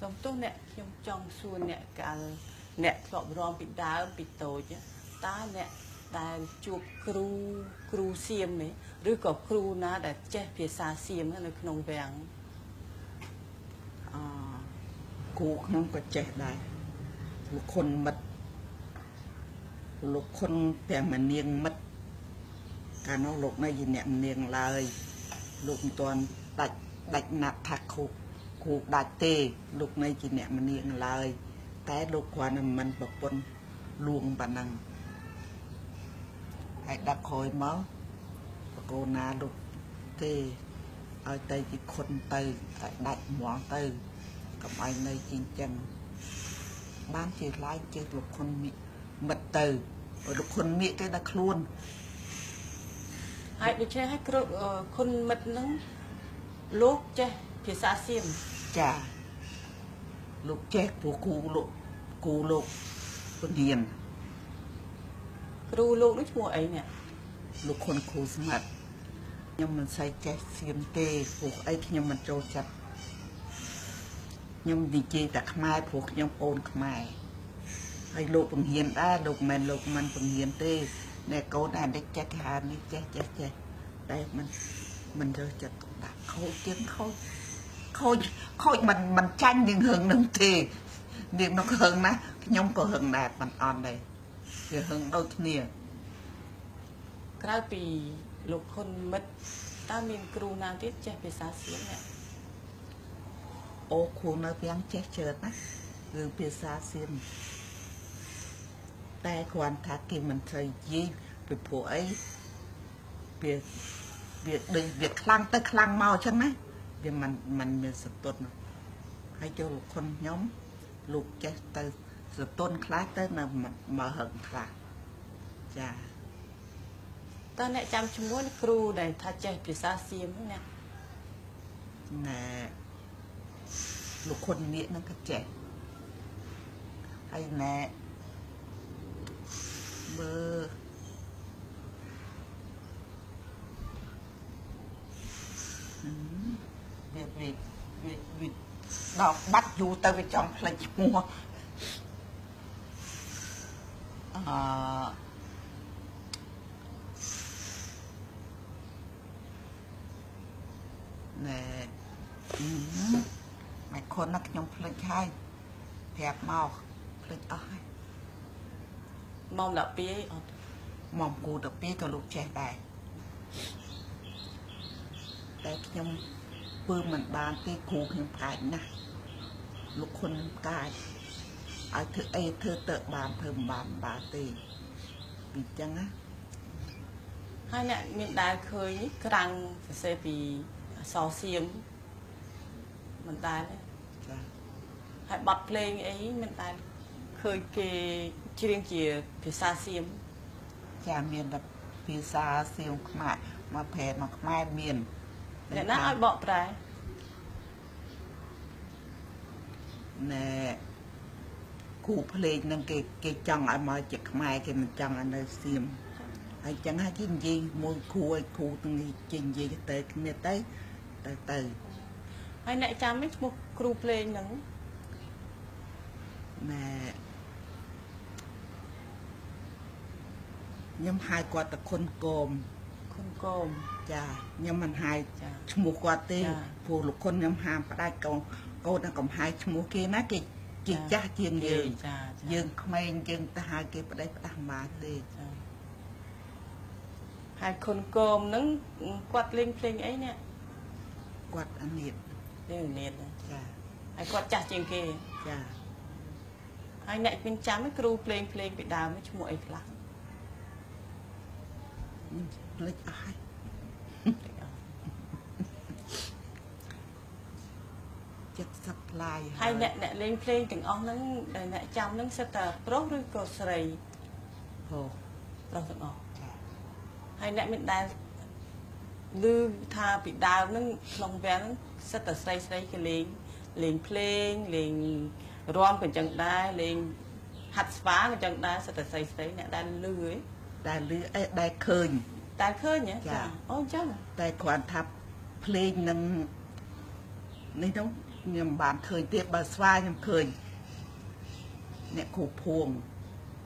សូមទោសអ្នកខ្ញុំចង់សួរអ្នកកាលអ្នកធ្លាប់រំពីដើមពីតូចតើអ្នកដែលជួបគ្រូគ្រូសៀមទេឬក៏គ្រូណាដែលចេះភាសាសៀមនៅក្នុងវាំងអគ្រូខ្ញុំក៏ចេះដែរលោកខុនមិត្តលោកខុនព្រះមនាងមិត្តកាលនោះលោកនៅជាអ្នកមនាងឡើយលោកមិនទាន់ដាច់ដាច់ណាត់ថាគ្រូគ្រូដាច់ទេ លោកនៅជាអ្នកមនាងឡើយ តែលោកគ្រាន់តែមិនប្រពន្ធលួងប៉ុណ្ណឹងហើយដាក់ក្រោយមកបកូនណាលោកទេឲ្យទៅជាខុនទៅឲ្យដាច់ហ្មងទៅកុំឲ្យនៅជាអញ្ចឹងបានជាឡាយចេះលោកខុនមិមិត្តទៅឲ្យលោកខុនមៀកគេដល់ខ្លួនហើយដូច្នេះហើយគ្រូអឺគុណមិត្តហ្នឹងលោកចេះភាសាសៀម ចាលោកចេះព្រោះគ្រូលោកគ្រូលោកពលានគ្រូលោកនោះឈ្មោះអីនេះលោកខុនគ្រូស្មាត់ខ្ញុំមិនសូវចេះសៀមទេព្រោះអីខ្ញុំមិនចូលចិត្តខ្ញុំនិយាយតែខ្មែរព្រោះខ្ញុំអូនខ្មែរហើយលោកបង្រៀនដែរលោកមិនមែនលោកមិនបង្រៀនទេអ្នកកូនដែរនេះចេះគេហៅនេះចេះចេះចេះតែមិនមិនចូលចិត្តទុកដាក់ខូចជាងខូច ខូចខូចមិនមិនចាញ់នឹងរឿងនឹងទេនាងនោះហឹងណាខ្ញុំក៏ហឹងដែរមិនអន់ដែរវាហឹងដូចគ្នាក្រៅពីលោកគុណមិត្តតើមានគ្រូណាទៀតចេះភាសាសៀមនេះអូគ្រូនៅវាំងចេះច្រើនណាគឺភាសាសៀមតែគ្រាន់ថាគេមិនត្រូវនិយាយពីព្រោះអីវាវាដូចវាខ្លាំងទៅខ្លាំងមកអញ្ចឹងណា វាមិនមិនមានសន្ទុនទេហើយចូលលោកខុនខ្ញុំលោកចេះទៅសន្ទុនខ្លះទៅនៅមកហឹងខ្លះចាតើអ្នកចាំឈ្មោះគ្រូដែលថាចេះភាសាសៀមហ្នឹងណាណែលោកខុននៀកហ្នឹងក៏ចេះហើយណែមើលហឹមវា វាវាវាដល់បាត់យូរទៅវាចង់ផ្លេចឈ្មោះអឺណែហឹមមិនខុនណាខ្ញុំផ្លេចហើយប្រាប់មកផ្លេចអស់ហើយម៉ោង12អីអត់មកគូទៅពីក៏លោកចេះដែរតែខ្ញុំ ពើមិនបានទេគ្រូខ្ញុំកាចណាស់លោកខុនកាចឲ្យធ្វើអីធ្វើទៅបានធ្វើមិនបានមិនបានទេពីចឹងណាហើយអ្នកមានដែលឃើញក្រាំងសរសេរពីអក្សរសៀមមិនដែលទេចាហើយបទភ្លេងអីមិនដែលឃើញគេច្រៀងជាភាសាសៀមចាមានតែភាសាសៀវខ្មែរមកប្រែមកខ្មែរមាន អ្នកណាឲ្យបកប្រែណែគូភ្លេងហ្នឹងគេគេចង់ឲ្យមកជាខ្មែរគេមិនចង់ឲ្យនៅសៀមហើយចឹងហើយគេនិយាយមួយគ្រូឲ្យគ្រូទាំងនេះចេញនិយាយទៅគ្នាទៅទៅទៅហើយអ្នកចាំនេះឈ្មោះគ្រូភ្លេងហ្នឹងណែខ្ញុំហៅគាត់តខុនគម គុណគោមចាខ្ញុំមិនហៅចាឈ្មោះគាត់ទេចាព្រោះលោកខុនខ្ញុំហាមផ្ដាច់កូនកូនតែកុំហៅឈ្មោះគេណាគេគេចាស់ជាងយើងចាចាយើងក្មេងយើងទៅហៅគេប្តីផ្ដាស់មកទេចាហើយគុណគោមហ្នឹងគាត់លេងភ្លេងអីនេះគាត់អានេះលេងរនាតណាចាហើយគាត់ចាស់ជាងគេចាហើយអ្នកមានចាំឯគ្រូភ្លេងភ្លេងពីដើមនេះឈ្មោះអីខ្លះភ្លេចអស់ហើយចិត្តសប្លាយហើយអ្នកអ្នកលេងភ្លេងទាំងអស់ហ្នឹងដែលអ្នកចាំហ្នឹងសិតតែប្រុសឬក៏ស្រីហូប្រុសទាំងអស់ចាហើយអ្នកមានដែលឮថាពីដើមហ្នឹងក្នុងវាំងហ្នឹងសិតតែស្រីស្រីគេលេងលេងភ្លេងលេងរាំក៏អញ្ចឹងដែរលេងហាត់ស្វាក៏អញ្ចឹងដែរសិតតែស្រីស្រីអ្នកដែលឮឯង តែលឺអីដែលឃើញតែឃើញហ៎ចាអូអញ្ចឹងតែគ្រាន់ថាភ្លេងនឹងនេះនោះខ្ញុំបានឃើញទៀតបើស្វាខ្ញុំឃើញអ្នកគ្រូភួង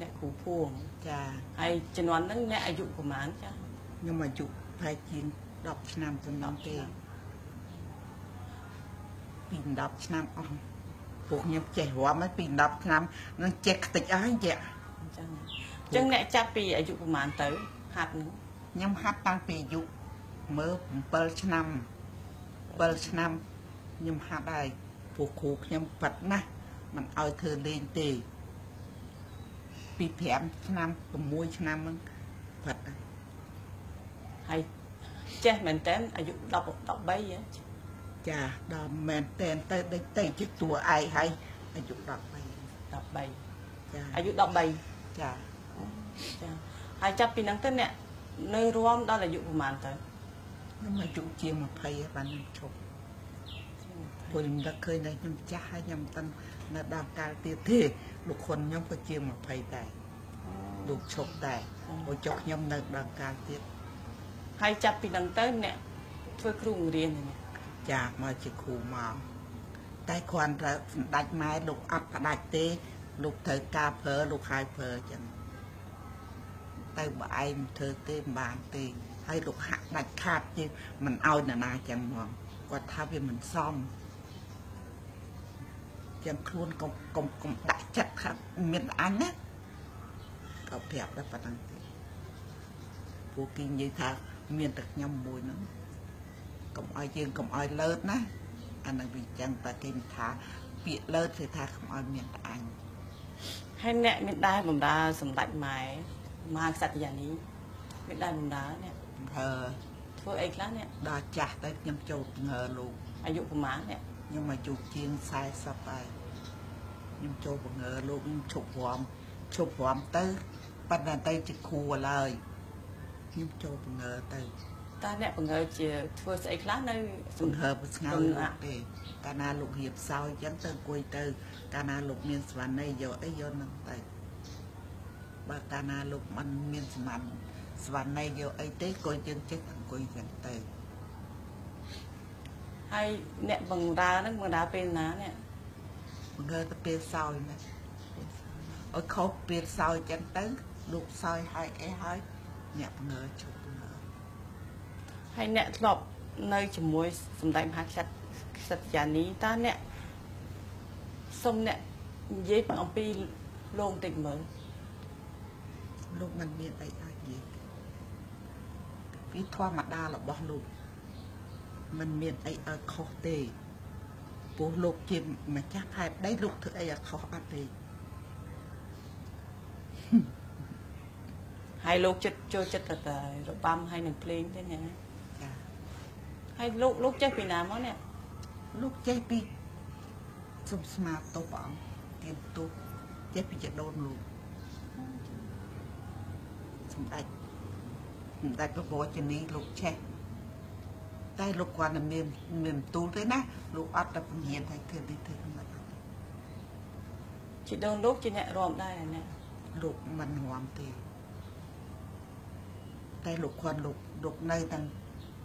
អ្នកគ្រូភួងចាហើយជំនាន់ហ្នឹងអ្នកអាយុប្រហែលចាខ្ញុំអាយុប្រហែលជាង10ឆ្នាំទៅដល់ទេពី10ឆ្នាំអស់ពួកខ្ញុំចេះរាំហើយពី10ឆ្នាំនឹងចេះខ្ទេចអស់ហើយចាអញ្ចឹងអញ្ចឹងអ្នកចាប់ពីអាយុប្រហែលទៅហាត់ហ្នឹងខ្ញុំហាត់តាំងពីអាយុមើល7ឆ្នាំ7ឆ្នាំខ្ញុំហាត់ហើយពួកគ្រូខ្ញុំប៉ាត់ណាស់មិនឲ្យធ្វើលេងទេពី5ឆ្នាំ6ឆ្នាំហ្នឹងប៉ាត់ហើយហើយចេះមែនតើអាយុ10 13ហ៎ចាដល់មែនតែនទៅដេកទៅជាតួឯងហើយអាយុ13 13ចាអាយុ13ចា ចាហើយចាប់ពីហ្នឹងទៅអ្នកនៅរួមដល់អាយុប្រហែលទៅខ្ញុំអាយុជាង20ហើយបានខ្ញុំឈប់ព្រោះខ្ញុំដឹកឃើញតែខ្ញុំចាស់ហើយខ្ញុំមិនតាន់នៅដល់កាលទៀតទេលោកខុនខ្ញុំក៏ជាង20ដែរលោកឈប់ដែរព្រោះចុះខ្ញុំនៅដល់កាលទៀតហើយចាប់ពីហ្នឹងទៅអ្នកធ្វើគ្រូបង្រៀនហ្នឹងចាមកជាគ្រូមកតែគ្រាន់តែសម្ដេចម៉ែលោកអត់ផ្ដាច់ទេលោកត្រូវការប្រើលោកហើយប្រើអញ្ចឹង ទៅបើឯងមិនធ្វើទេមិនបានទេហើយលោកហាក់ដាច់ខាតទេមិនឲ្យនរណាអញ្ចឹងហ្មងគាត់ថាវាមិនសមចាំខ្លួនកុំកុំកុំដាក់ចិត្តថាមានអញណាក៏ប្រាប់តែប៉ុណ្្នឹងទេពួកគេនិយាយថាមានតែខ្ញុំមួយហ្នឹងកុំឲ្យយើងកុំឲ្យលើតណាអានឹងវាចឹងតែគេមិនថាពាក្យលើតគឺថាកុំឲ្យមានតែអញហើយអ្នកមានដែរបម្រើសម្ដេចម៉ែ មហាក្សត្រយានីមានដែរបម្រើអ្នកអឺធ្វើអីខ្លះអ្នកដល់ចាស់ទៅខ្ញុំចូលងើលោកអាយុប្រហែលអ្នកខ្ញុំមកជួបជាង40ហើយខ្ញុំចូលបង្ងើលោកខ្ញុំឈប់រំឈប់រំទៅប៉ុន្តែទៅជាគ្រូឥឡូវខ្ញុំចូលបង្ងើទៅតើអ្នកបង្កើជាធ្វើស្អីខ្លះនៅបង្ហើបស្ងោសង្យឃឹមលោកទេកាលណាលោករៀបសោយអញ្ចឹងទៅអង្គុយទៅកាលណាលោកមានសវណ្ណីយកអីយកនឹងទៅ បើកាលណាលោកមិនមានសមានសវណ្ណីយកអីទេក៏យើងចេះអង្គុយអញ្ចឹងទៅហើយអ្នកបង្រើហ្នឹងបង្រើពេលណាអ្នកបង្ហើទៅពេលសោយណាឲ្យខុសពេលសោយអញ្ចឹងទៅលោកសោយហើយអីហើយអ្នកបង្ហើជប់បង្ហើហើយអ្នកធ្លាប់នៅជាមួយសម្ដេចមហាក្សត្រក្សត្រយានីតើអ្នកសូមអ្នកនិយាយអំពីលោកបន្តិចមើល លោកមិនមានអីអាចនិយាយពីធម្មតារបស់លោកมันមានអីឲ្យខុសទេព្រោះលោកជាម្ចាស់ផែនដីលោកធ្វើអីឲ្យខុសអត់ទេហើយលោកចិត្តចូលចិត្តតែតែរបាំហើយនឹងភ្លេងទេណាចាហើយលោកលោកចេះពីណាមកអ្នកលោកចេះពីសុំស្មាតទោសព្រះអង្គទៀនទោសចេះពីចដូនលោក សម្ដេចសម្ដេចព្រះវរជនីលោកចេះតែលោកគាត់តែមានមានបន្ទូលទេណាលោកអត់តែពង្រៀនឲ្យធ្វើនេះធ្វើហ្នឹងអត់ទេជីដូនលោកជាអ្នករំដែរណាអ្នកលោកមិនរំទេតែលោកគាត់លោកលោកនៅទាំង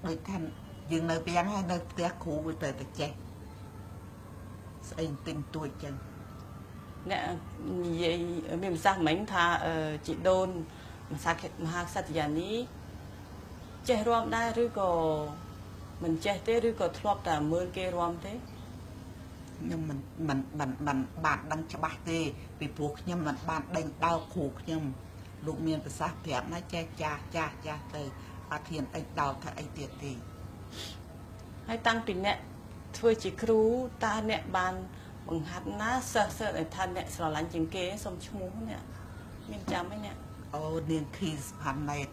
ដូចថាយើងនៅពាំងហើយនៅផ្ទះគ្រូវាទៅតែចេះស្អីទិញទួចចឹងអ្នកនិយាយមានប្រសាសន៍មិញថាអឺជីដូន មហាក្សត្រមហាក្សត្រយានីចេះរំដែរឬក៏មិនចេះទេឬក៏ធ្លាប់តែមើលគេរំទេខ្ញុំមិនមិនមិនមិនបានដឹងច្បាស់ទេពីព្រោះខ្ញុំមិនបានដេញដោលគ្រូខ្ញុំលោកមានប្រសាសន៍ប្រាប់ណាចេះចាស់ចាស់ចាស់ទៅអត់ហ៊ានអីដោលថាអីទៀតទេហើយតាំងពីអ្នកធ្វើជាគ្រូតើអ្នកបានបង្ហាត់ណាសិស្សសិស្សឲ្យថាអ្នកស្រឡាញ់ជាងគេសុំឈ្មោះអ្នកមានចាំទេអ្នក អូនាងខីសផាណេត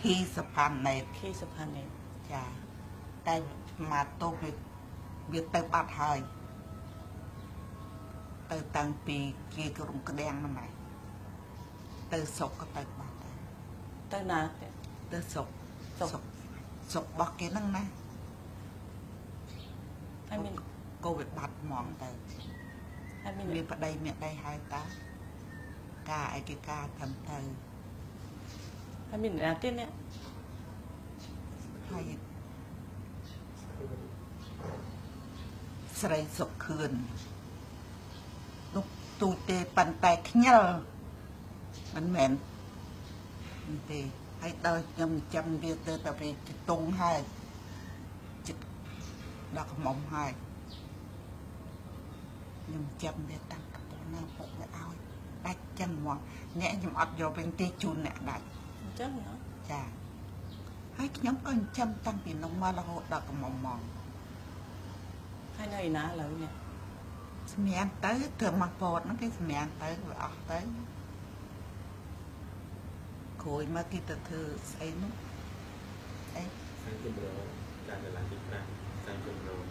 ខីសផាណេតខីសុផានីចាតែមកតោវាវាទៅបាត់ហើយទៅតាំងពីគេក្រុមក្តាំងហ្នឹងហើយទៅសុកក៏ទៅបាត់ដែរទៅណាទេទៅសុកសុកសុកសុករបស់គេហ្នឹងណាហើយមានកូវីដបាត់ហ្មងទៅហើយមានមានប្តីមានដីហើយតា ការឯកការធ្វើទៅហើយមានអ្នកណាទៀតអ្នកហើយស្រីសុខខឿនលោកទូទេប៉ុន្តែខ្ញិលមិនមែនទេហើយដល់ខ្ញុំចាំវាទៅតែពេលតុងហើយចិត្តដល់កំមុំហើយខ្ញុំចាំវាតាំងកំពុងណាពុកវាឲ្យ ដាច់ចឹងហ្មងអ្នកខ្ញុំអត់យកវិញទេជូនអ្នកដាច់អញ្ចឹងណាចាហើយខ្ញុំក៏ចាំតាំងពីនោះមករហូតដល់កំមុំហ្មងហើយនៅឯណាឥឡូវនេះសម្រាប់ទៅធ្វើមកពតហ្នឹងគេសម្រាប់ទៅវាអស់ទៅគ្រួយមកគេទៅធ្វើស្អីនោះអីសាំងជំរងការកន្លងទី5សាំងជំរង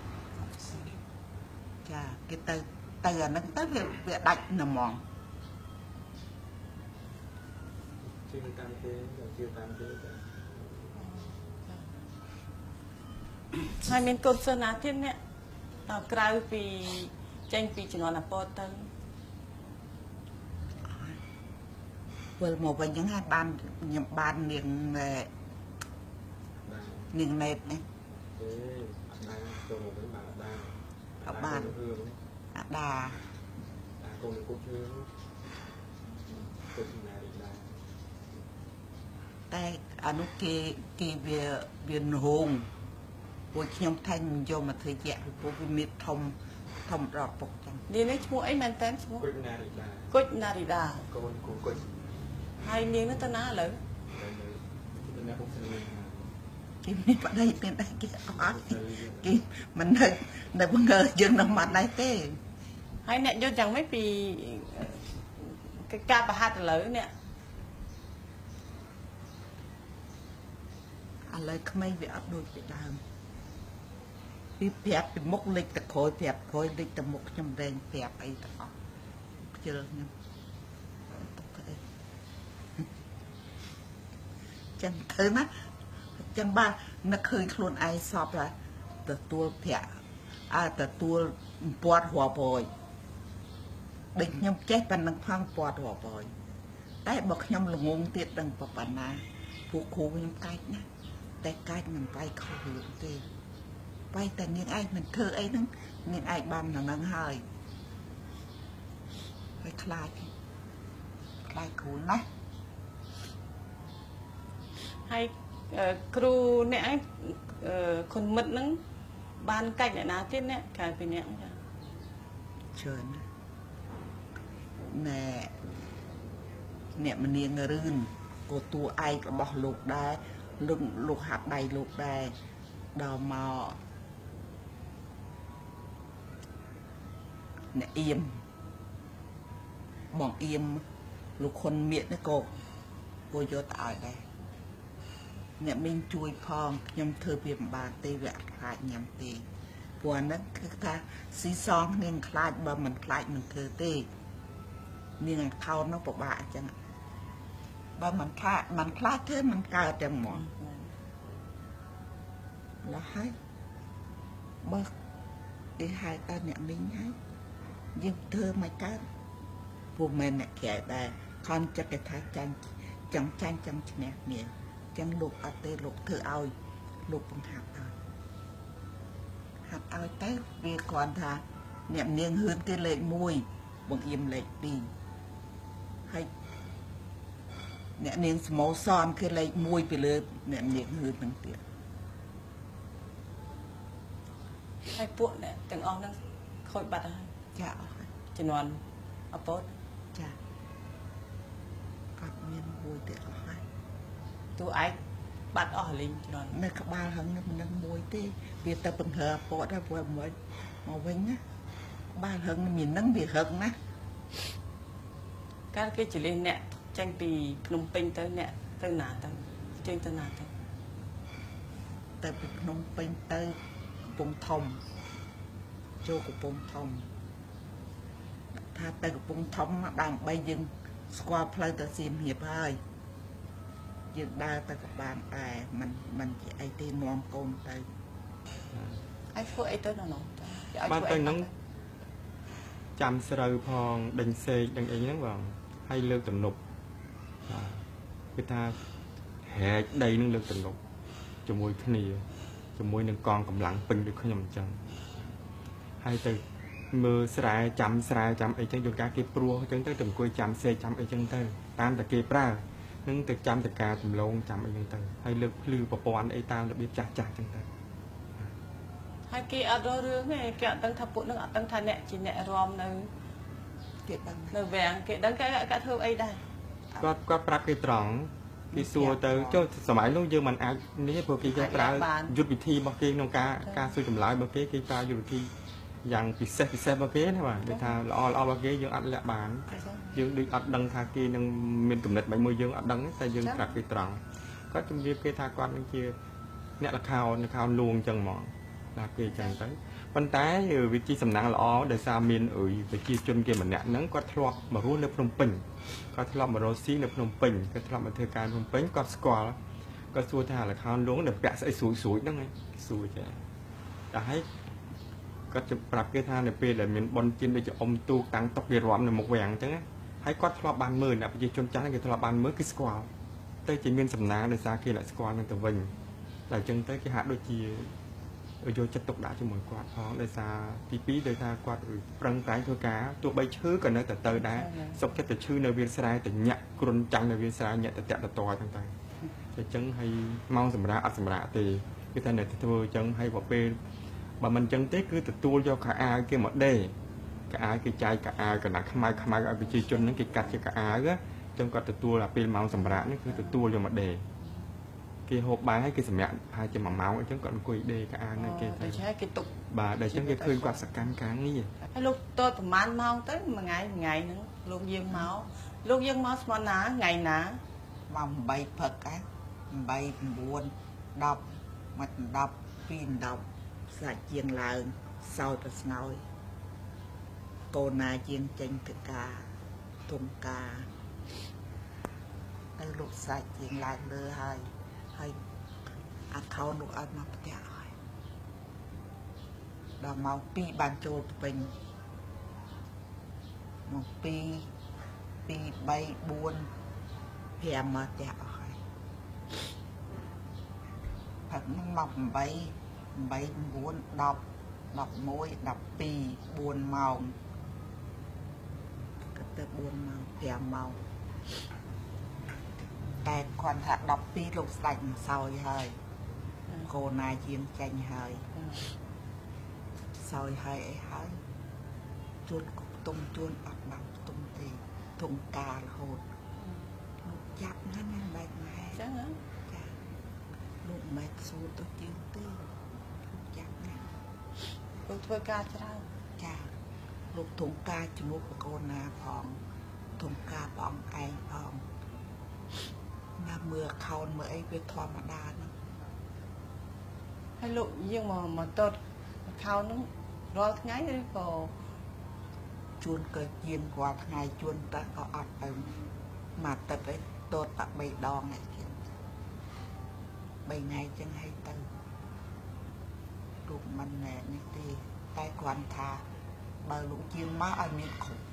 ចាគេទៅទៅអាហ្នឹងទៅវាវាដាច់ណាស់ហ្មង ជឿតាមទេជឿតាមទេចាហើយមានកូនសិស្សណាទៀតនេះតើក្រៅពីចេញពីជំនាន់អពតទៅវិលមកវិញហ្នឹងហើយបានខ្ញុំបាននាងណែបាននាងណែតនេះទេអត់បានចូលមកវិញបានអត់បានអត់បានរឿងអាដាតាកូនគប់ជឿគប់ណារីដែរ តែអានោះគេគេវាវានហងពួកខ្ញុំថែមយកមកធ្វើជាក់ពីពួកវាមានធំធំដល់ពុកចឹងនាងនេះឈ្មោះអីមែនតើឈ្មោះគប់ណារីដែរគុជណារីដាកូនគូគុជហើយនាងនោះទៅណាឥឡូវនៅនៅនៅ60ឆ្នាំគេមានបដិមានដែរគេអត់គេមិននៅនៅបង្កើយើងនឹងមកដែរទេហើយអ្នកយល់យ៉ាងម៉េចពីកិច្ចការប្រហាត់ឥឡូវនេះ ឥឡូវក្មេងវាអត់ដូចពីដើមពីប្រាប់ពីមុខលេចទៅក្រោយប្រាប់ក្រោយលេចទៅមុខខ្ញុំរែងប្រាប់អីទាំងអស់ខ្ជិលខ្ញុំទុកទៅអីចឹងឃើញណាចឹងបាទនឹកឃើញខ្លួនឯងសពហើយទទួលប្រាក់អើទទួលពាត់រាប់រយដូចខ្ញុំចេះប៉ុណ្ណឹងផងពាត់រាប់រយតែបើខ្ញុំល្ងងទៀតដឹងប៉ុណ្ណាពួកគ្រូខ្ញុំកាច់ណា តែកាច់មិនបាយខុសរឿងទេបាយតែនាងឯងមិនធ្វើអីហ្នឹងនាងឯងបានដល់ហ្នឹងហើយហើយខ្លាចខ្លាចគ្រូណាស់ហើយអឺគ្រូអ្នកឯងអឺគុណមិត្តហ្នឹងបានកាច់អ្នកណាទៀតអ្នកក្រៅពីអ្នកចាច្រើនណាស់ណែអ្នកមនាងរឿនក៏តួឯករបស់លោកដែរ លោកលោកហាត់ដៃលោកដែរដល់មកអ្នកអៀមបងអៀមលោកខុនមៀកនេះក៏ក៏យកទៅឲ្យដែរអ្នកមីងជួយផងខ្ញុំធ្វើវាមិនបានទេវាអត់ខ្លាចញ៉ាំទេព្រោះអាហ្នឹងគឺថាស៊ីសងនាងខ្លាចបើមិនខ្លាចមិនធ្វើទេនាងខោននោះពិបាកអញ្ចឹង បើមិនខ្លាចមិនខ្លាចធ្វើមិនកើតតែហ្មងឡោះហើយបើគេហៅតើអ្នកមីងហើយយើងធ្វើមិនកើតពុំមែនអ្នកក្រៅដែរខំចិត្តគេថាចាញ់ចង់ចាញ់ចង់ឈ្នះគ្នាចឹងលោកអត់ទេលោកធ្វើឲ្យលោកបង្ហាត់ឲ្យហាត់ឲ្យទៅវាគ្រាន់ថាអ្នកនាងហ៊ឿនគេលេខ1បងអៀមលេខ2ហើយ អ្នកនាងស្មោសនគឺលេខ1ពីលើអ្នកនាងហ៊ឿននឹងទៀតហើយពួកអ្នកទាំងអស់ហ្នឹងខូចបាត់ហើយចាអស់ហើយជំនាន់អពតចាគាត់មានមួយទៀតអស់ហើយតួឯកបាត់អស់រលីងជំនាន់នៅក្បាលហឹងនេះមិនដឹងមួយទេវាទៅបង្ហើពតហើយព្រោះមិនមកវិញណាក្បាលហឹងនេះមាននឹងវាហឹងណាកាលគេចលិះអ្នក ចេញពីភ្នំពេញទៅអ្នកទៅណាទៅចេញទៅណាទៅ ទៅពីភ្នំពេញទៅកំពង់ធំចូលកំពង់ធំថាទៅកំពង់ធំដើម្បីយើងស្គាល់ផ្លូវទៅសៀមរាបហើយយើងដើរទៅក៏បានដែរมันมันជាអីទេនាំកូនទៅ ហើយធ្វើអីទៅនៅនោះចាគេឲ្យ បាន ធ្វើ ទៅ អី ហ្នឹងចាំស្រូវផងដេញសេកដេញអីហ្នឹងបងហើយលើកទំនប់បាទ គឺថាហែកដីនឹងលើកទំនប់ជាមួយគ្នាជាមួយនឹងកងកម្លាំងពេញដូចខ្ញុំអញ្ចឹងហើយទៅមើលស្រែចាំស្រែចាំអីចឹងយន្តការគេព្រោះចឹងទៅទៅអង្គុយចាំសេកចាំអីចឹងទៅតាមតែគេប្រើនឹងទៅចាំតការចម្លងចាំអីចឹងទៅហើយលើកភ្លឺប្រព័ន្ធអីតាមរបៀបចាស់ចាស់ចឹងទៅហើយគេអត់រស់រឿងទេគេអត់ដឹងថាពួកនឹងអត់ដឹងថាអ្នកជាអ្នករំនៅគេដឹងនៅវាំងគេដឹងគេគេធ្វើអីដែរ គាត់គាត់ប្រាប់គេត្រង់គេសួរទៅចុះសម័យនោះយើងមិនអាចនេះទេព្រោះគេចេះប្រើយុទ្ធវិធីរបស់គេក្នុងការការសួរចម្លើយរបស់គេគេប្រើយុទ្ធវិធីយ៉ាងពិសេសពិសេសរបស់គេណាបាទគេថាល្អល្អរបស់គេយើងអត់លាក់បានយើងដូចអត់ដឹងថាគេនឹងមានកំណត់បែបមួយយើងអត់ដឹងទេតែយើងប្រាប់គេត្រង់គាត់ជំរាបគេថាគាត់នឹងជាអ្នកលខោនលខោនលួងអញ្ចឹងហ្មងថាគេអញ្ចឹងទៅ ប៉ុន្តែវិធីសំណាងល្អដោយសារមានអុយប្រជាជនគេម្នាក់ហ្នឹងគាត់ធ្លាប់មករស់នៅភ្នំពេញគាត់ធ្លាប់មករស់ស៊ីនៅភ្នំពេញគាត់ធ្លាប់មកធ្វើការភ្នំពេញគាត់ស្គាល់គាត់សួរថាលខោនលួងនៅពាក់ស្អីស្រួយស្រួយហ្នឹងឯងសួរចាតែហើយគាត់ជប្រាប់គេថានៅពេលដែលមានប៉ុនជិនដូចជាអុំទូកតាំងតុកគេរំនៅមុខវាំងអញ្ចឹងណាហើយគាត់ធ្លាប់បានមើលអ្នកប្រជាជនចាស់គេធ្លាប់បានមើលគឺស្គាល់ទៅជាមានសំណាងដោយសារគេ lại ស្គាល់នឹងទៅវិញតែអញ្ចឹងទៅគេហាក់ដូចជា យកចិត្តទុកដាក់ជាមួយគាត់ផងដោយសារទី2ដោយសារគាត់ប្រឹងប្រែងធ្វើការទោះបីឈឺក៏នៅតែទៅដែរសុខចិត្តតែឈឺនៅវាលស្រែតែញាក់គ្រុនចាំងនៅវាលស្រែញាក់តែតាក់តតអញ្ចឹងទៅអញ្ចឹងហើយម៉ោងសម្រាប់អត់សម្រាប់ទេគឺតែនៅតែធ្វើអញ្ចឹងហើយបើពេលបើមិនអញ្ចឹងទេគឺទទួលយកខោអាវគេមកដេរកៅអៅគេចាយកៅអៅកណាត់ខ្មៅខ្មៅឲ្យប្រជាជនហ្នឹងគេកាត់ជាកៅអៅចឹងគាត់ទទួលដល់ពេលម៉ោងសម្រាប់នេះគឺទទួលយកមកដេរ គេហូបបាយហើយគេសម្រាកហើយជា1ម៉ោងអញ្ចឹងគាត់អង្គុយដេរកៅអៅហ្នឹងគេទៅដូច្នេះគេទុកបាទដល់អញ្ចឹងគេឃើញគាត់សកម្មការងារហើយលោកតតប្រហែលម៉ោងទៅមួយថ្ងៃមួយថ្ងៃហ្នឹងលោកយើងមកលោកយើងមកស្មោះណាថ្ងៃណាម៉ោង8ព្រឹកហ្នឹង8 9 10មក10 2 10សាច់ជាងឡើងសោតទៅស្ងោយកូនណាជាងចេញទៅការធំការទៅលោកសាច់ជាងឡើងលើហើយ ហើយអាខោនលោកឲ្យមកផ្ទះហើយដល់ម៉ោង2បានចូលទៅវិញមក2 2 3 4 5មកផ្ទះអស់ហើយផឹកហ្នឹងមក8 8 9 10 11 12 4ម៉ោងក៏ទៅ4ម៉ោង5ម៉ោង តែគាត់ថា12លោកស្ដេចនឹងសោយហើយកូនណាជាងចាញ់ហើយសោយហើយអីហើយជួនក៏ផ្ទុំជួនអត់បានផ្ទុំទេធំការរហូតលោកចាប់ហ្នឹងណាបែកម៉ែអញ្ចឹងហ៎ចាលោកម៉ែសួរទៅជាងទេលោកចាប់ណាលោកធ្វើការច្រើនចាលោកធំការជំនួសបកូនណាផងធំការព្រះអង្គឯងផង ណាមើលខោនមើលអីវាធម្មតាហ្នឹងហើយលោកយើងមកមកតតខោហ្នឹងរាល់ថ្ងៃឬក៏ជួនក៏ជៀនរាល់ថ្ងៃជួនតែក៏អត់ទៅមកទឹកអីតតតែ3ដងឯជៀន3ថ្ងៃចឹងឲ្យទៅលោកមិនណែនេះទេតែគ្រាន់ថាបើលោកជៀនមកឲ្យមានគ្រប់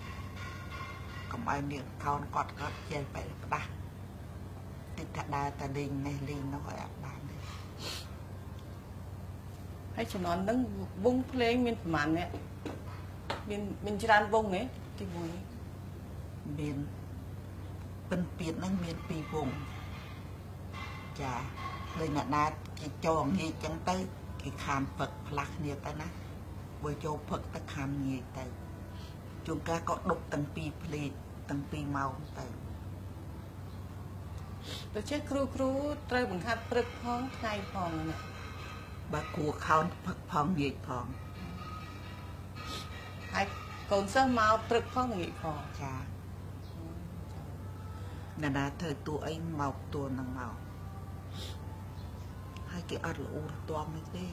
កុំឲ្យមានខោនគាត់គាត់ជែកបែបផ្ដាស់ តិចថាដើរតែលេងនេះលេងនោះឲ្យអត់បានទេហើយជំនាន់ហ្នឹងវងភ្លេងមានប្រហែលអ្នកមានមានច្រើនវងទេទីមួយមានពិនពៀនហ្នឹងមានពីរវងចាដូចអ្នកណាគេចូលងាយចឹងទៅគេខានផឹកផ្លាស់គ្នាទៅណាបើចូលផឹកទៅខានងាយទៅជួនកាលក៏ដប់ទាំងពីរភ្លេតទាំងពីរម៉ោងទៅ ដូច្នេះគ្រូគ្រូត្រូវបង្ហាត់ព្រឹកផងថ្ងៃផងណាបើគួរខោនផឹកផងងាយផងហើយកូនសិស្សមកព្រឹកផងល្ងាចផងចាអ្នកណាធ្វើតួអីមកតួនឹងមកហើយគេអត់ល្អរទាំនេះទេ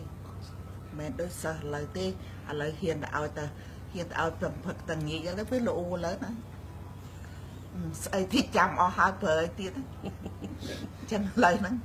មិនដូចសិស្សឥឡូវទេឥឡូវហ៊ានទៅឲ្យទៅហ៊ានទៅឲ្យប្រភឹកតងាយឥឡូវវាល្អឥឡូវណាអឺ ស្អីទីចាំអស់ហើយប្រើឲ្យទៀតអញ្ចឹងឥឡូវហ្នឹង